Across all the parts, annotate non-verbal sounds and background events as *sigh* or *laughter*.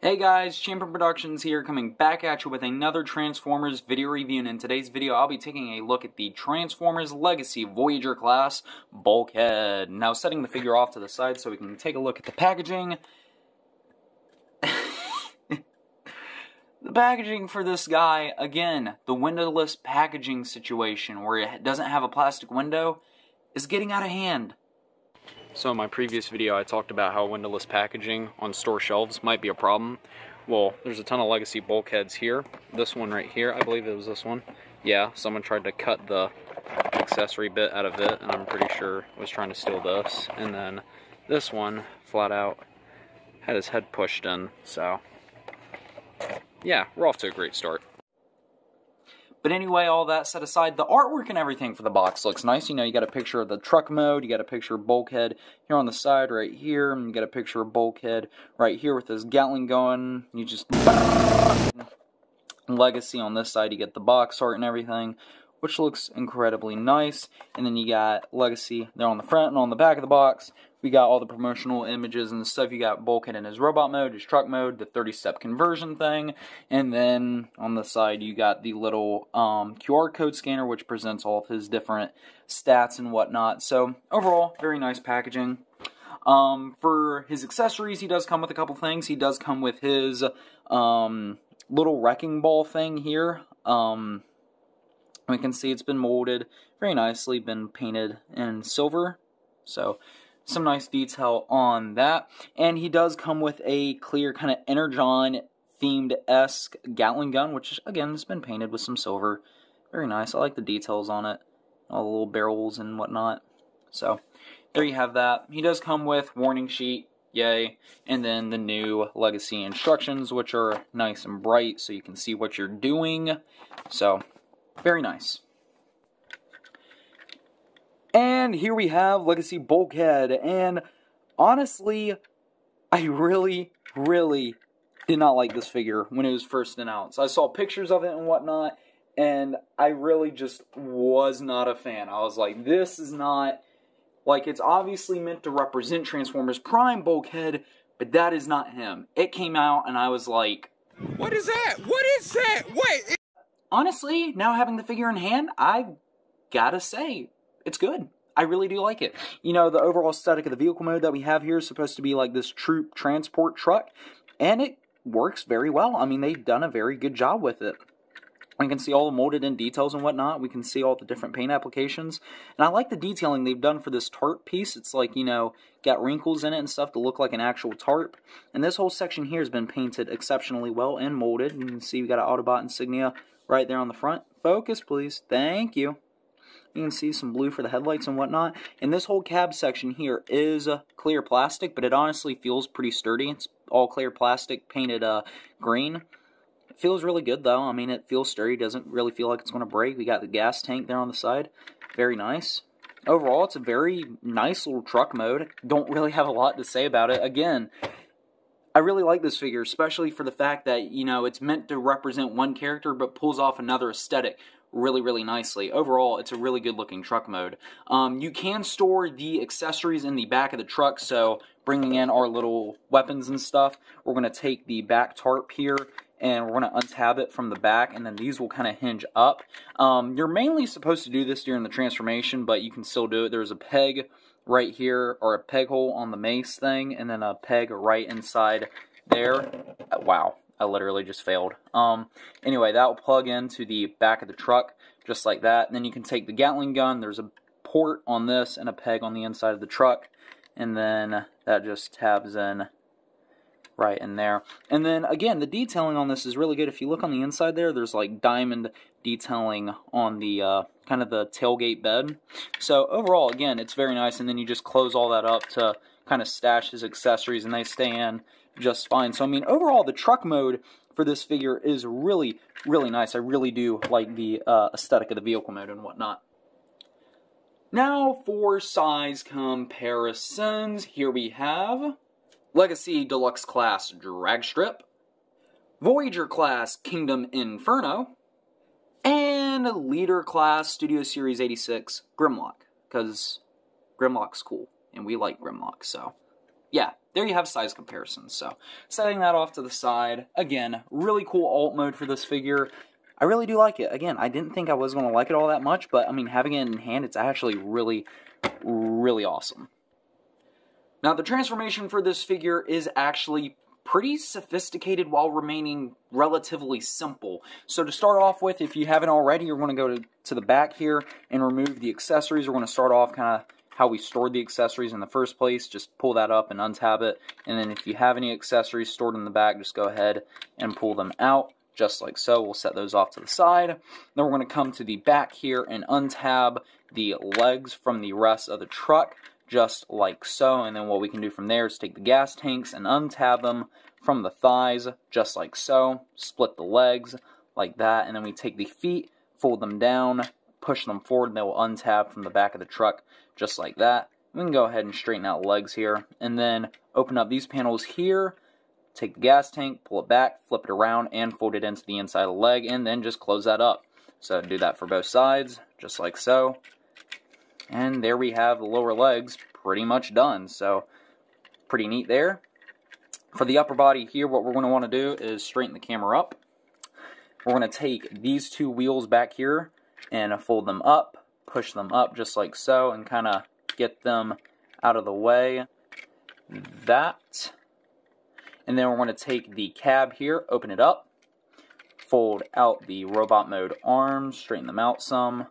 Hey guys, Champion Productions here, coming back at you with another Transformers video review, and in today's video I'll be taking a look at the Transformers Legacy Voyager class bulkhead. Now setting the figure off to the side so we can take a look at the packaging. *laughs* the packaging for this guy, again, the windowless packaging situation where it doesn't have a plastic window, is getting out of hand. So in my previous video I talked about how windowless packaging on store shelves might be a problem. Well, there's a ton of legacy bulkheads here. This one right here, I believe it was this one. Yeah, someone tried to cut the accessory bit out of it and I'm pretty sure was trying to steal this. And then this one, flat out, had his head pushed in, so yeah, we're off to a great start. But anyway, all that set aside, the artwork and everything for the box looks nice. You know, you got a picture of the truck mode, you got a picture of Bulkhead here on the side right here, and you got a picture of Bulkhead right here with his Gatling going. You just... *laughs* Legacy on this side, you get the box art and everything, which looks incredibly nice. And then you got Legacy there on the front and on the back of the box we got all the promotional images and stuff. You got Bulkhead in his robot mode, his truck mode, the 30 step conversion thing, and then on the side you got the little um, QR code scanner which presents all of his different stats and whatnot. So overall, very nice packaging. Um, for his accessories, he does come with a couple things. He does come with his um, little wrecking ball thing here. Um, we can see it's been molded very nicely, been painted in silver. So some nice detail on that. And he does come with a clear kind of Energon themed esque Gatling gun, which again has been painted with some silver. Very nice. I like the details on it, all the little barrels and whatnot. So there you have that. He does come with warning sheet, yay, and then the new legacy instructions, which are nice and bright so you can see what you're doing. So very nice. And here we have Legacy Bulkhead. And honestly, I really, really did not like this figure when it was first announced. I saw pictures of it and whatnot, and I really just was not a fan. I was like, this is not. Like, it's obviously meant to represent Transformers Prime Bulkhead, but that is not him. It came out, and I was like, What is that? What is that? Wait! Honestly, now having the figure in hand, I gotta say, it's good. I really do like it. You know, the overall aesthetic of the vehicle mode that we have here is supposed to be like this troop transport truck, and it works very well. I mean, they've done a very good job with it. We can see all the molded in details and whatnot. We can see all the different paint applications. And I like the detailing they've done for this tarp piece. It's like, you know, got wrinkles in it and stuff to look like an actual tarp. And this whole section here has been painted exceptionally well and molded. You can see we got an Autobot insignia right there on the front. Focus, please. Thank you. You can see some blue for the headlights and whatnot. And this whole cab section here is uh, clear plastic, but it honestly feels pretty sturdy. It's all clear plastic painted uh, green. It feels really good though. I mean, it feels sturdy. Doesn't really feel like it's going to break. We got the gas tank there on the side. Very nice. Overall, it's a very nice little truck mode. Don't really have a lot to say about it. Again, I really like this figure, especially for the fact that, you know, it's meant to represent one character but pulls off another aesthetic really, really nicely. Overall, it's a really good looking truck mode. Um, you can store the accessories in the back of the truck, so bringing in our little weapons and stuff, we're going to take the back tarp here and we're going to untab it from the back, and then these will kind of hinge up. Um, you're mainly supposed to do this during the transformation, but you can still do it. There's a peg right here, or a peg hole on the mace thing, and then a peg right inside there. Wow, I literally just failed. Um, anyway, that will plug into the back of the truck just like that. And then you can take the Gatling gun. There's a port on this and a peg on the inside of the truck. And then that just tabs in right in there. And then again, the detailing on this is really good. If you look on the inside there, there's like diamond detailing on the uh, kind of the tailgate bed. So overall, again, it's very nice. And then you just close all that up to kind of stash his accessories and they stay in just fine. So, I mean, overall, the truck mode for this figure is really, really nice. I really do like the uh, aesthetic of the vehicle mode and whatnot. Now for size comparisons, here we have Legacy Deluxe Class Drag Strip, Voyager Class Kingdom Inferno, and Leader Class Studio Series 86 Grimlock, because Grimlock's cool, and we like Grimlock, so yeah, there you have size comparisons. So setting that off to the side, again, really cool alt mode for this figure. I really do like it. Again, I didn't think I was going to like it all that much, but I mean, having it in hand, it's actually really, really awesome. Now, the transformation for this figure is actually pretty sophisticated while remaining relatively simple. So to start off with, if you haven't already, you're going to go to, to the back here and remove the accessories. We're going to start off kind of how we stored the accessories in the first place. Just pull that up and untab it. And then if you have any accessories stored in the back, just go ahead and pull them out just like so. We'll set those off to the side. Then we're going to come to the back here and untab the legs from the rest of the truck just like so. And then what we can do from there is take the gas tanks and untab them from the thighs, just like so. Split the legs like that. And then we take the feet, fold them down, push them forward, and they will untab from the back of the truck, just like that. We can go ahead and straighten out legs here. And then open up these panels here. Take the gas tank, pull it back, flip it around, and fold it into the inside of the leg, and then just close that up. So do that for both sides, just like so. And there we have the lower legs pretty much done. So pretty neat there. For the upper body here, what we're going to want to do is straighten the camera up. We're going to take these two wheels back here and fold them up, push them up just like so, and kind of get them out of the way. That. And then we're going to take the cab here, open it up, fold out the robot mode arms, straighten them out some,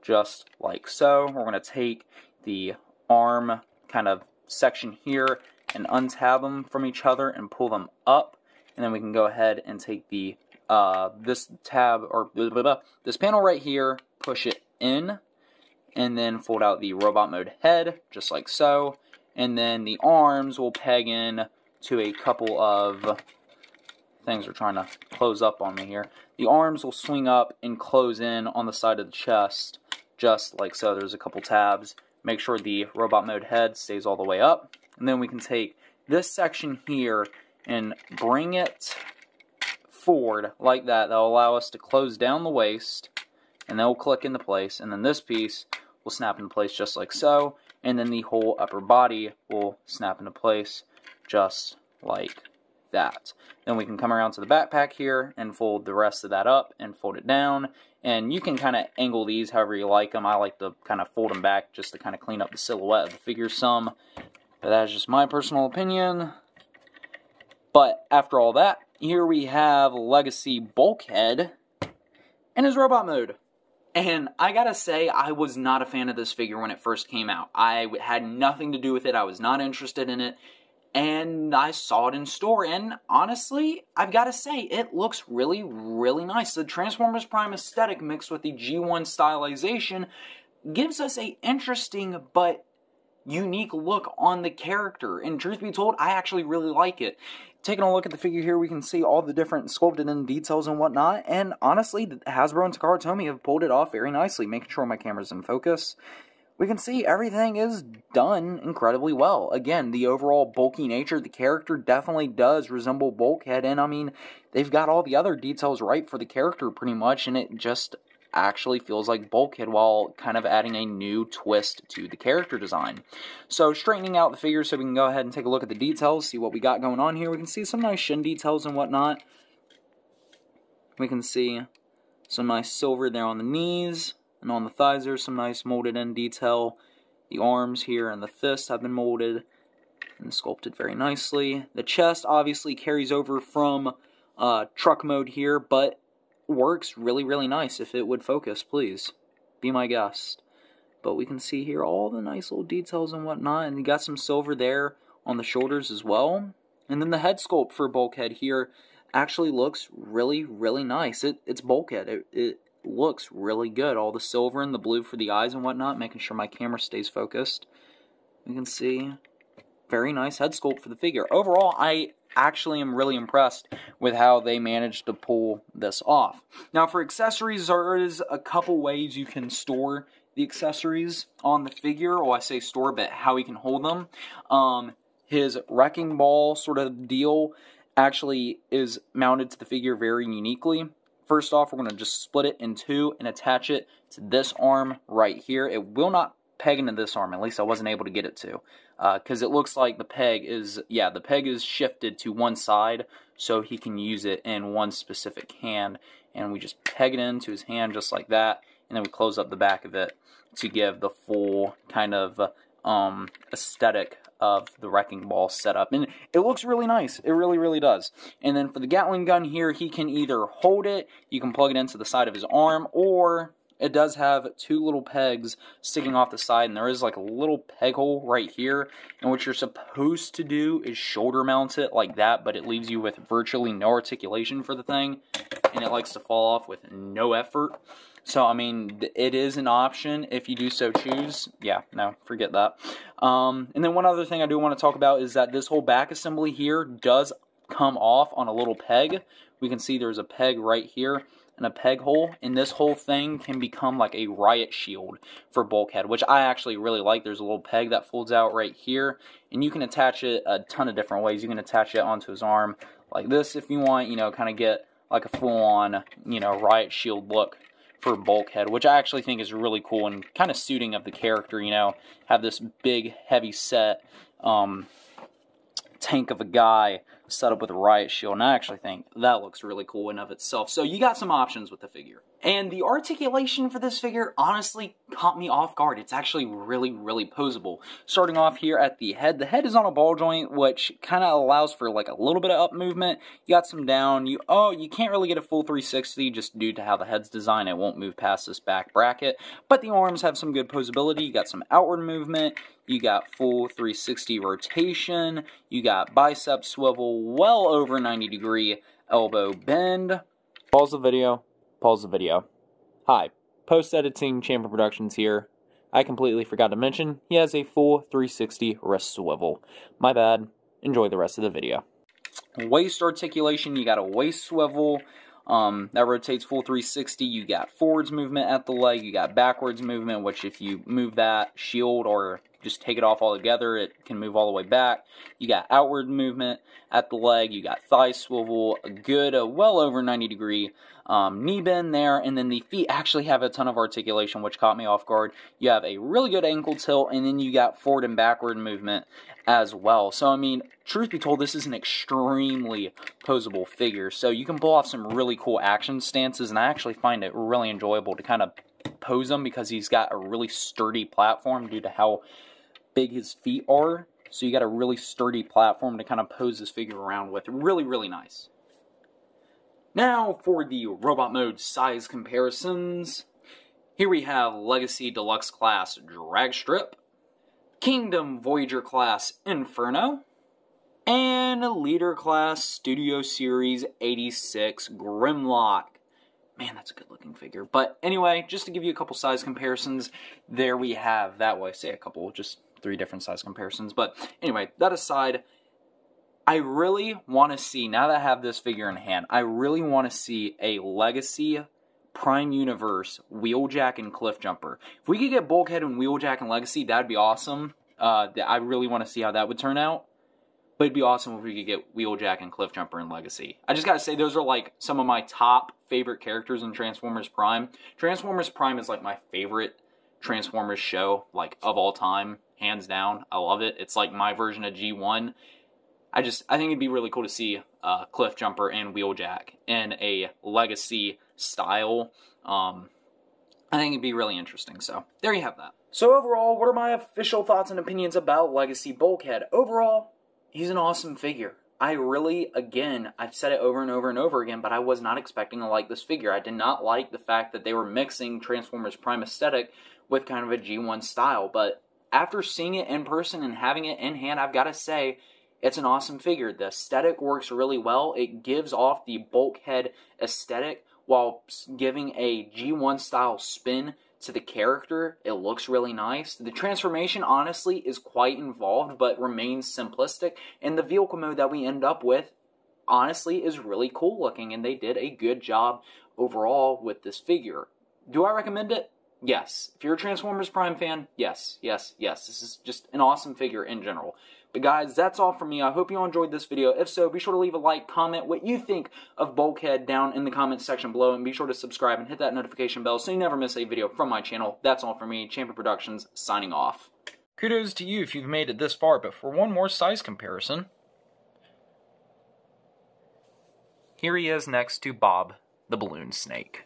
just like so. We're going to take the arm kind of section here and untab them from each other and pull them up. And then we can go ahead and take the uh, this tab or blah, blah, blah, this panel right here, push it in, and then fold out the robot mode head, just like so. And then the arms will peg in to a couple of things are trying to close up on me here. The arms will swing up and close in on the side of the chest, just like so. There's a couple tabs. Make sure the robot mode head stays all the way up. And then we can take this section here and bring it forward like that. That'll allow us to close down the waist, and then we'll click into place. And then this piece will snap into place just like so. And then the whole upper body will snap into place just like that. Then we can come around to the backpack here and fold the rest of that up and fold it down. And you can kind of angle these however you like them. I like to kind of fold them back just to kind of clean up the silhouette of the figure some. But that's just my personal opinion. But after all that, here we have Legacy Bulkhead in his robot mode. And I gotta say, I was not a fan of this figure when it first came out. I had nothing to do with it, I was not interested in it and I saw it in store, and honestly, I've got to say, it looks really, really nice. The Transformers Prime aesthetic mixed with the G1 stylization gives us a interesting but unique look on the character, and truth be told, I actually really like it. Taking a look at the figure here, we can see all the different sculpted in details and whatnot, and honestly, Hasbro and Takara Tomy have pulled it off very nicely, making sure my camera's in focus. We can see everything is done incredibly well. Again, the overall bulky nature, of the character definitely does resemble Bulkhead, and I mean, they've got all the other details right for the character pretty much, and it just actually feels like Bulkhead while kind of adding a new twist to the character design. So straightening out the figure so we can go ahead and take a look at the details, see what we got going on here. We can see some nice shin details and whatnot. We can see some nice silver there on the knees. And on the thighs there's some nice molded in detail. The arms here and the fists have been molded and sculpted very nicely. The chest obviously carries over from uh, truck mode here, but works really, really nice. If it would focus, please, be my guest. But we can see here all the nice little details and whatnot, and you got some silver there on the shoulders as well. And then the head sculpt for Bulkhead here actually looks really, really nice. It, it's Bulkhead. It, it looks really good. All the silver and the blue for the eyes and whatnot, making sure my camera stays focused. You can see very nice head sculpt for the figure. Overall, I actually am really impressed with how they managed to pull this off. Now, for accessories, there is a couple ways you can store the accessories on the figure. Well, I say store, but how he can hold them. Um, his wrecking ball sort of deal actually is mounted to the figure very uniquely. First off, we're going to just split it in two and attach it to this arm right here. It will not peg into this arm. At least I wasn't able to get it to. Because uh, it looks like the peg is, yeah, the peg is shifted to one side so he can use it in one specific hand. And we just peg it into his hand just like that. And then we close up the back of it to give the full kind of um, aesthetic of the wrecking ball setup. And it looks really nice. It really, really does. And then for the Gatling gun here, he can either hold it, you can plug it into the side of his arm, or it does have two little pegs sticking off the side, and there is like a little peg hole right here. And what you're supposed to do is shoulder mount it like that, but it leaves you with virtually no articulation for the thing, and it likes to fall off with no effort. So, I mean, it is an option if you do so choose. Yeah, no, forget that. Um, and then one other thing I do want to talk about is that this whole back assembly here does come off on a little peg. We can see there's a peg right here and a peg hole, and this whole thing can become like a riot shield for bulkhead, which I actually really like. There's a little peg that folds out right here, and you can attach it a ton of different ways. You can attach it onto his arm like this if you want, you know, kind of get like a full-on, you know, riot shield look for Bulkhead, which I actually think is really cool and kind of suiting of the character, you know, have this big, heavy set um, tank of a guy set up with a riot shield, and I actually think that looks really cool in of itself. So you got some options with the figure. And the articulation for this figure honestly caught me off guard. It's actually really, really posable. Starting off here at the head, the head is on a ball joint, which kind of allows for like a little bit of up movement. You got some down. You Oh, you can't really get a full 360 just due to how the head's designed. It won't move past this back bracket. But the arms have some good posability. You got some outward movement. You got full 360 rotation. You got bicep swivel, well over 90 degree elbow bend. Pause the video Pause the video. Hi, post editing Champion Productions here. I completely forgot to mention he has a full 360 wrist swivel. My bad. Enjoy the rest of the video. Waist articulation, you got a waist swivel um, that rotates full 360. You got forwards movement at the leg. You got backwards movement, which if you move that shield or just take it off altogether, it can move all the way back. You got outward movement at the leg. You got thigh swivel, a good, uh, well over 90 degree um, knee bend there, and then the feet actually have a ton of articulation, which caught me off guard. You have a really good ankle tilt, and then you got forward and backward movement as well. So, I mean, truth be told, this is an extremely posable figure. So, you can pull off some really cool action stances, and I actually find it really enjoyable to kind of pose him because he's got a really sturdy platform due to how big his feet are. So, you got a really sturdy platform to kind of pose this figure around with. Really, really nice. Now for the robot mode size comparisons. Here we have Legacy Deluxe Class Dragstrip, Kingdom Voyager Class Inferno, and Leader Class Studio Series 86 Grimlock. Man, that's a good looking figure. But anyway, just to give you a couple size comparisons, there we have that way. Say a couple, just three different size comparisons. But anyway, that aside, I really want to see, now that I have this figure in hand, I really want to see a Legacy Prime Universe Wheeljack and Cliffjumper. If we could get Bulkhead and Wheeljack and Legacy, that'd be awesome. Uh, I really want to see how that would turn out. But it'd be awesome if we could get Wheeljack and Cliffjumper and Legacy. I just gotta say, those are like some of my top favorite characters in Transformers Prime. Transformers Prime is like my favorite Transformers show, like of all time, hands down. I love it. It's like my version of G1. I just I think it'd be really cool to see uh, Cliffjumper and Wheeljack in a legacy style. Um, I think it'd be really interesting. So there you have that. So overall, what are my official thoughts and opinions about Legacy Bulkhead? Overall, he's an awesome figure. I really, again, I've said it over and over and over again, but I was not expecting to like this figure. I did not like the fact that they were mixing Transformers Prime aesthetic with kind of a G1 style. But after seeing it in person and having it in hand, I've got to say, it's an awesome figure. The aesthetic works really well. It gives off the bulkhead aesthetic while giving a G1 style spin to the character. It looks really nice. The transformation, honestly, is quite involved but remains simplistic. And the vehicle mode that we end up with, honestly, is really cool looking. And they did a good job overall with this figure. Do I recommend it? Yes. If you're a Transformers Prime fan, yes, yes, yes. This is just an awesome figure in general. But guys, that's all from me. I hope you all enjoyed this video. If so, be sure to leave a like, comment what you think of Bulkhead down in the comments section below, and be sure to subscribe and hit that notification bell so you never miss a video from my channel. That's all from me, Champion Productions, signing off. Kudos to you if you've made it this far, but for one more size comparison, here he is next to Bob the Balloon Snake.